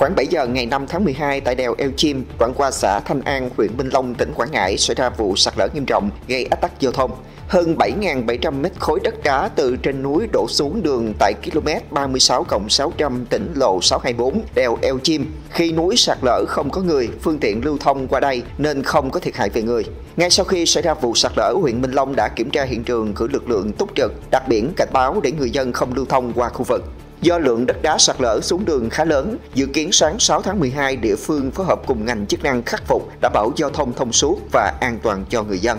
Khoảng 7 giờ ngày 5 tháng 12 tại đèo Eo Chim, đoạn qua xã Thanh An, huyện Minh Long, tỉnh Quảng Ngãi xảy ra vụ sạt lở nghiêm trọng gây ách tắc giao thông. Hơn 7.700 mét khối đất đá từ trên núi đổ xuống đường tại km 36 600 tỉnh lộ 624 đèo Eo Chim. Khi núi sạt lở không có người, phương tiện lưu thông qua đây nên không có thiệt hại về người. Ngay sau khi xảy ra vụ sạt lở, huyện Minh Long đã kiểm tra hiện trường cử lực lượng túc trực, đặt biển cảnh báo để người dân không lưu thông qua khu vực. Do lượng đất đá sạt lở xuống đường khá lớn, dự kiến sáng 6 tháng 12 địa phương phối hợp cùng ngành chức năng khắc phục, đảm bảo giao thông thông suốt và an toàn cho người dân.